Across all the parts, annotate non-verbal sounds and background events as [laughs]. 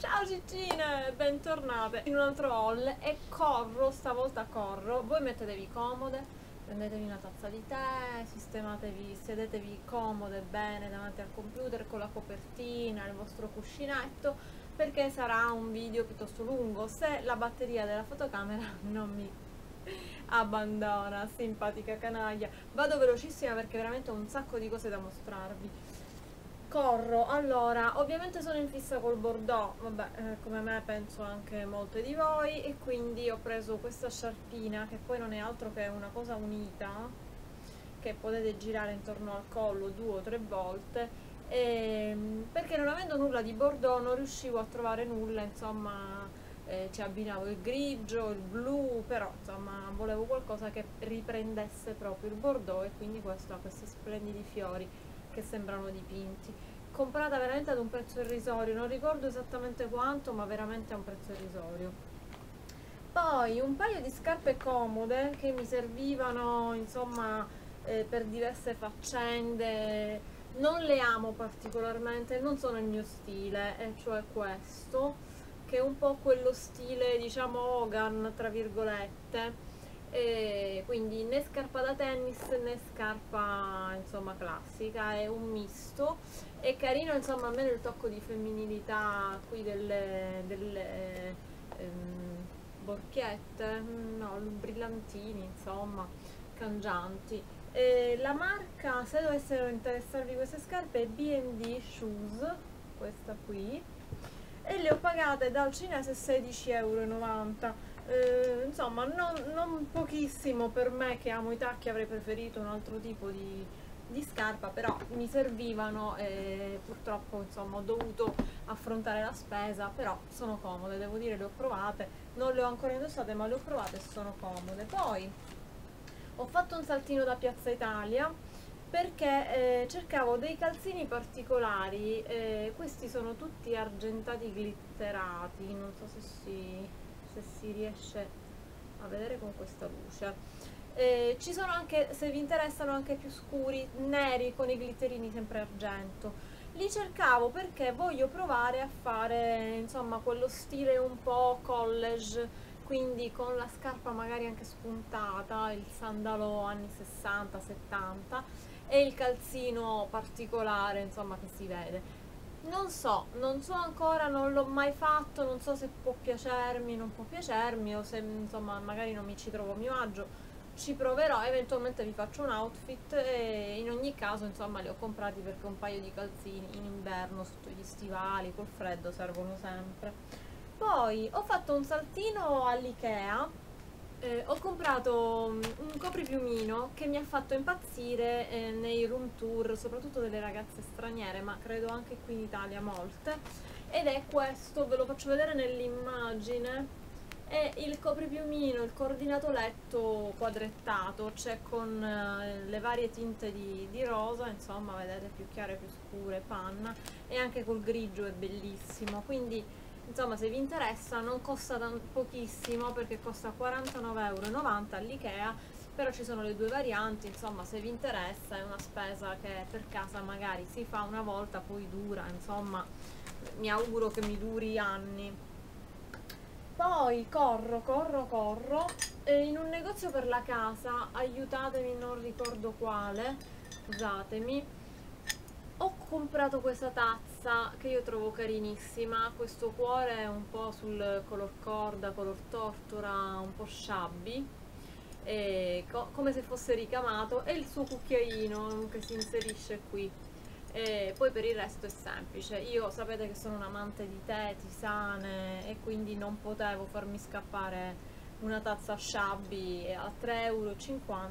Ciao ciccine, bentornate in un altro haul. E corro, stavolta corro, voi mettetevi comode, prendetevi una tazza di tè, sistematevi, sedetevi comode bene davanti al computer con la copertina, il vostro cuscinetto perché sarà un video piuttosto lungo. Se la batteria della fotocamera [laughs] non mi abbandona, simpatica canaglia. Vado velocissima perché veramente ho un sacco di cose da mostrarvi corro allora ovviamente sono in fissa col bordeaux vabbè eh, come me penso anche molte di voi e quindi ho preso questa sciarpina che poi non è altro che una cosa unita che potete girare intorno al collo due o tre volte e, ehm, perché non avendo nulla di bordeaux non riuscivo a trovare nulla insomma eh, ci abbinavo il grigio, il blu però insomma volevo qualcosa che riprendesse proprio il bordeaux e quindi questo ha questi splendidi fiori che sembrano dipinti. Comprata veramente ad un prezzo irrisorio non ricordo esattamente quanto ma veramente a un prezzo irrisorio. Poi un paio di scarpe comode che mi servivano insomma eh, per diverse faccende. Non le amo particolarmente non sono il mio stile e cioè questo che è un po' quello stile diciamo Hogan tra virgolette e quindi né scarpa da tennis né scarpa insomma classica è un misto. È carino insomma a me il tocco di femminilità qui delle, delle ehm, borchiette no brillantini insomma cangianti. E la marca se dovessero interessarvi queste scarpe è B&D Shoes questa qui. E le ho pagate dal cinese 16,90 euro eh, insomma non, non, pochissimo per me che amo i tacchi avrei preferito un altro tipo di, di scarpa però mi servivano e purtroppo insomma ho dovuto affrontare la spesa però sono comode devo dire le ho provate. Non le ho ancora indossate ma le ho provate e sono comode. Poi ho fatto un saltino da Piazza Italia perché eh, cercavo dei calzini particolari eh, questi sono tutti argentati glitterati non so se si se si riesce a vedere con questa luce. Eh, ci sono anche se vi interessano anche più scuri neri con i glitterini sempre argento. Li cercavo perché voglio provare a fare insomma quello stile un po' college quindi con la scarpa magari anche spuntata il sandalo anni 60-70 e il calzino particolare insomma che si vede non so, non so ancora, non l'ho mai fatto, non so se può piacermi, non può piacermi o se insomma magari non mi ci trovo a mio agio. Ci proverò, eventualmente vi faccio un outfit e in ogni caso insomma li ho comprati perché un paio di calzini in inverno sotto gli stivali, col freddo servono sempre. Poi ho fatto un saltino all'Ikea eh, ho comprato mm, un copripiumino che mi ha fatto impazzire eh, nei room tour, soprattutto delle ragazze straniere, ma credo anche qui in Italia molte. Ed è questo, ve lo faccio vedere nell'immagine. È il copripiumino, il coordinato letto quadrettato, c'è con eh, le varie tinte di, di rosa, insomma vedete più chiare, più scure, panna, e anche col grigio è bellissimo. Quindi insomma se vi interessa non costa pochissimo perché costa 49,90 euro all'Ikea però ci sono le due varianti insomma se vi interessa è una spesa che per casa magari si fa una volta poi dura insomma mi auguro che mi duri anni. Poi corro corro corro e in un negozio per la casa aiutatemi non ricordo quale scusatemi ho comprato questa tazza che io trovo carinissima. Questo cuore un po' sul color corda, color tortora, un po' shabby co come se fosse ricamato. E il suo cucchiaino che si inserisce qui. E poi per il resto è semplice. Io sapete che sono un amante di tè, tisane e quindi non potevo farmi scappare una tazza shabby a 3,50 euro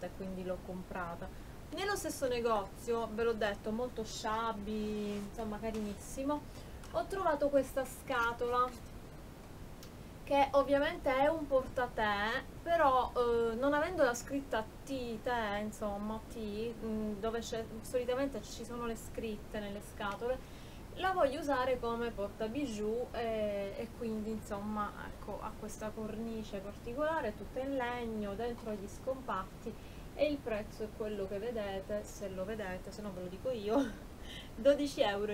e quindi l'ho comprata nello stesso negozio, ve l'ho detto, molto shabby, insomma carinissimo, ho trovato questa scatola che ovviamente è un portatè, però eh, non avendo la scritta T, te, insomma, T, mm, dove solitamente ci sono le scritte nelle scatole, la voglio usare come porta bijou e, e quindi insomma ecco, ha questa cornice particolare, tutta in legno, dentro gli scompatti e il prezzo è quello che vedete, se lo vedete, se no ve lo dico io, [laughs] 12,90 euro.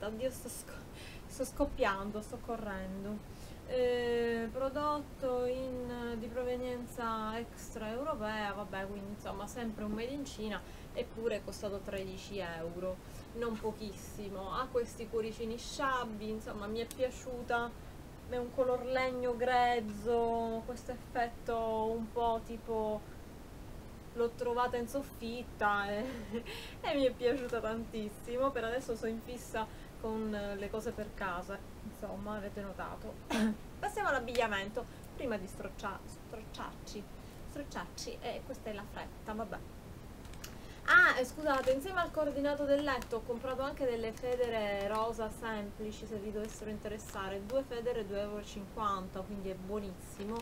Oddio, sto, sc sto scoppiando, sto correndo. Eh, prodotto in, di provenienza extraeuropea, vabbè, quindi insomma sempre un made in Cina, eppure è costato 13 euro, non pochissimo. Ha questi cuoricini sciabbi, insomma mi è piaciuta, è un color legno grezzo, questo effetto un po' tipo l'ho trovata in soffitta e, [laughs] e mi è piaciuta tantissimo, per adesso sono in fissa con le cose per casa, insomma avete notato. [coughs] Passiamo all'abbigliamento, prima di stroccia, strocciarci, strocciarci e questa è la fretta, vabbè. Ah, eh, scusate, insieme al coordinato del letto ho comprato anche delle federe rosa semplici se vi dovessero interessare, due federe 2,50 euro, quindi è buonissimo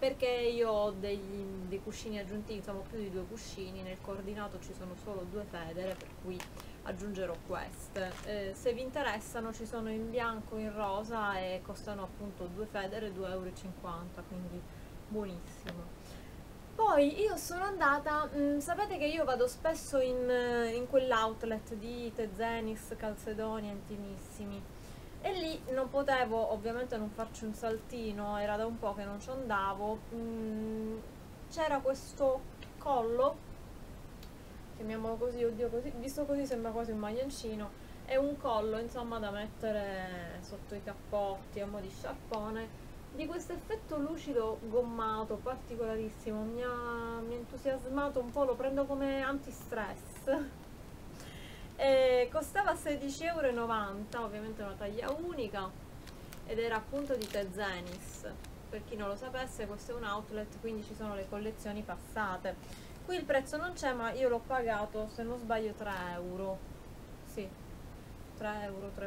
perché io ho degli, dei cuscini aggiuntivi, insomma più di due cuscini, nel coordinato ci sono solo due federe, per cui aggiungerò queste. Eh, se vi interessano ci sono in bianco in rosa e costano appunto due federe 2,50 euro, quindi buonissimo. Poi io sono andata, mh, mm, sapete che io vado spesso in, in quell'outlet di Tezenis, Calcedonia, intimissimi e lì non potevo ovviamente non farci un saltino, era da un po' che non ci andavo, mm, c'era questo collo, chiamiamolo così, oddio così, visto così sembra quasi un maglioncino, è un collo insomma da mettere sotto i cappotti a mo' di sciarpone. Di questo effetto lucido gommato particolarissimo mi ha, mi ha entusiasmato un po' lo prendo come anti-stress e costava 16,90 euro ovviamente una taglia unica ed era appunto di Tezenis. Per chi non lo sapesse questo è un outlet quindi ci sono le collezioni passate. Qui il prezzo non c'è ma io l'ho pagato se non sbaglio 3 euro. Sì 3 euro 3,50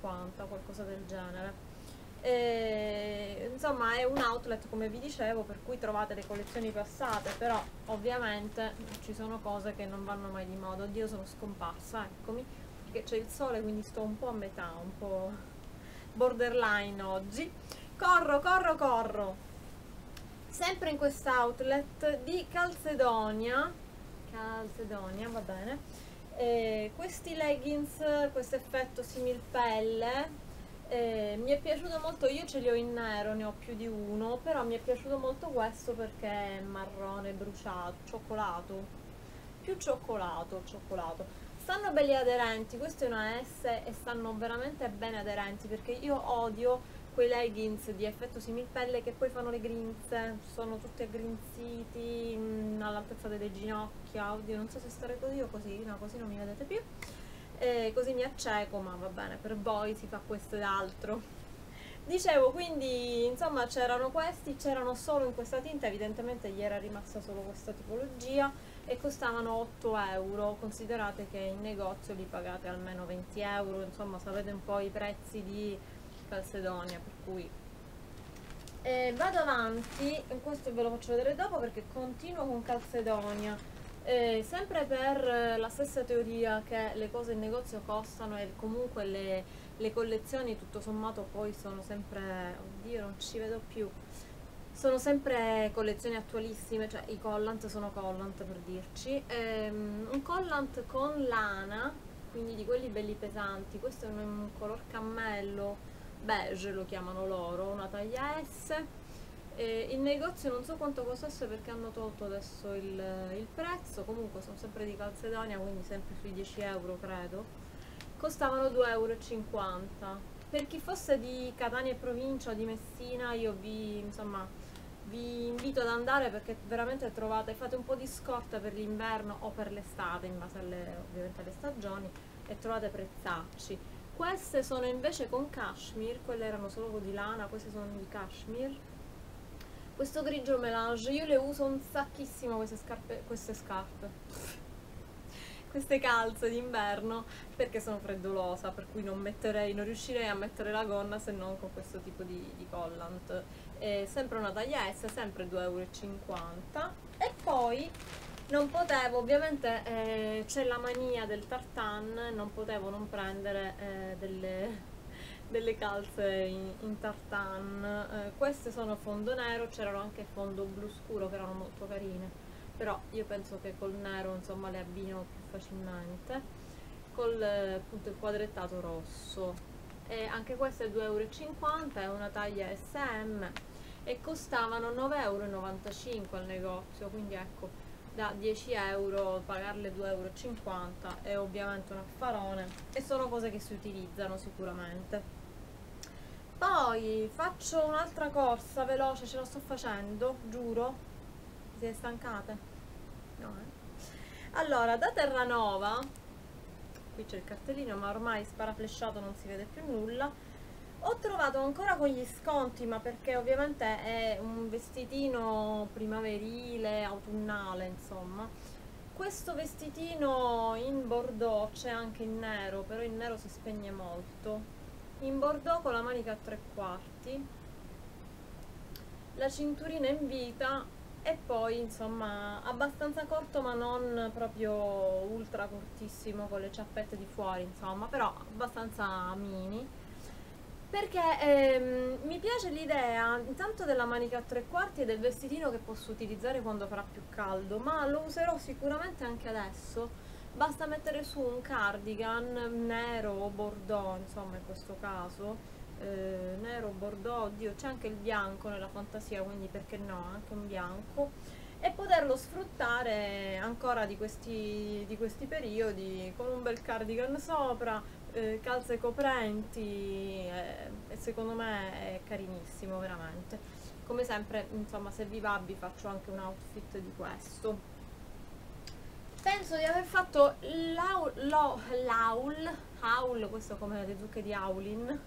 euro qualcosa del genere e, insomma è un outlet come vi dicevo per cui trovate le collezioni passate però ovviamente ci sono cose che non vanno mai di moda. Oddio sono scomparsa eccomi. Perché c'è il sole quindi sto un po' a metà un po' borderline oggi. Corro corro corro. Sempre in quest'outlet di Calcedonia Calcedonia va bene. Eh, questi leggings questo effetto simil pelle eh, mi è piaciuto molto, io ce li ho in nero, ne ho più di uno, però mi è piaciuto molto questo perché è marrone, bruciato, cioccolato, più cioccolato, cioccolato. Stanno belli aderenti, questo è una S e stanno veramente bene aderenti perché io odio quei leggings di effetto similpelle che poi fanno le grinze, sono tutti aggrinziti mm, all'altezza delle ginocchia, oddio non so se stare così o così, no così non mi vedete più e così mi acceco, ma va bene, per voi si fa questo ed altro. Dicevo, quindi, insomma, c'erano questi, c'erano solo in questa tinta, evidentemente gli era rimasta solo questa tipologia e costavano 8 euro, considerate che in negozio li pagate almeno 20 euro, insomma sapete un po' i prezzi di Calcedonia, per cui... E vado avanti, questo ve lo faccio vedere dopo perché continuo con Calcedonia eh, sempre per eh, la stessa teoria che le cose in negozio costano e comunque le, le collezioni tutto sommato poi sono sempre, oddio non ci vedo più, sono sempre collezioni attualissime, cioè i collant sono collant per dirci. Ehm, un collant con lana, quindi di quelli belli pesanti, questo è un, un color cammello, beige lo chiamano loro, una taglia S eh, il negozio non so quanto costasse perché hanno tolto adesso il, il, prezzo, comunque sono sempre di Calcedonia, quindi sempre sui 10 euro credo. Costavano 2,50 euro. Per chi fosse di Catania e provincia o di Messina io vi, insomma, vi invito ad andare perché veramente trovate, fate un po' di scorta per l'inverno o per l'estate in base alle, ovviamente alle stagioni e trovate prezzacci. Queste sono invece con cashmere, quelle erano solo di lana, queste sono di cashmere questo grigio melange io le uso un sacchissimo queste scarpe queste scarpe. [laughs] Queste calze d'inverno perché sono freddolosa per cui non metterei non riuscirei a mettere la gonna se non con questo tipo di, di collant. È sempre una taglia S sempre 2,50 euro e poi non potevo ovviamente eh, c'è la mania del tartan non potevo non prendere eh, delle delle calze in, in tartan. Eh, queste sono fondo nero c'erano anche fondo blu scuro che erano molto carine. Però io penso che col nero insomma le abbino più facilmente. Col appunto il quadrettato rosso. E anche questa è 2,50 euro è una taglia SM e costavano 9,95 euro al negozio quindi ecco da 10 euro pagarle 2,50 euro è ovviamente un affarone e sono cose che si utilizzano sicuramente poi faccio un'altra corsa veloce ce la sto facendo giuro siete stancate? no eh? allora da Terranova qui c'è il cartellino ma ormai sparaflesciato non si vede più nulla ho trovato ancora con gli sconti ma perché ovviamente è un vestitino primaverile autunnale insomma. Questo vestitino in bordeaux c'è anche in nero però in nero si spegne molto. In bordeaux con la manica a tre quarti la cinturina in vita e poi insomma abbastanza corto ma non proprio ultra cortissimo con le ciappette di fuori insomma però abbastanza mini perché ehm, mi piace l'idea intanto della manica a tre quarti e del vestitino che posso utilizzare quando farà più caldo ma lo userò sicuramente anche adesso. Basta mettere su un cardigan nero o bordeaux insomma in questo caso. Eh, nero, bordeaux, oddio c'è anche il bianco nella fantasia quindi perché no, anche un bianco. E poterlo sfruttare ancora di questi, di questi periodi con un bel cardigan sopra, eh, calze coprenti eh, e secondo me è carinissimo veramente. Come sempre insomma se vi va vi faccio anche un outfit di questo. Penso di aver fatto l'aul haul questo come le zucche di Aulin.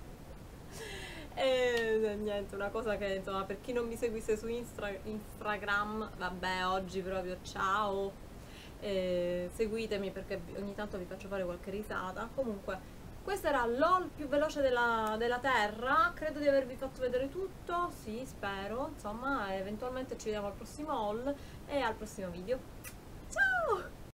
[laughs] E niente, una cosa che insomma per chi non mi seguisse su Instra Instagram, vabbè oggi proprio ciao, e seguitemi perché ogni tanto vi faccio fare qualche risata. Comunque questo era l'haul più veloce della, della, terra, credo di avervi fatto vedere tutto, sì spero, insomma eventualmente ci vediamo al prossimo haul e al prossimo video.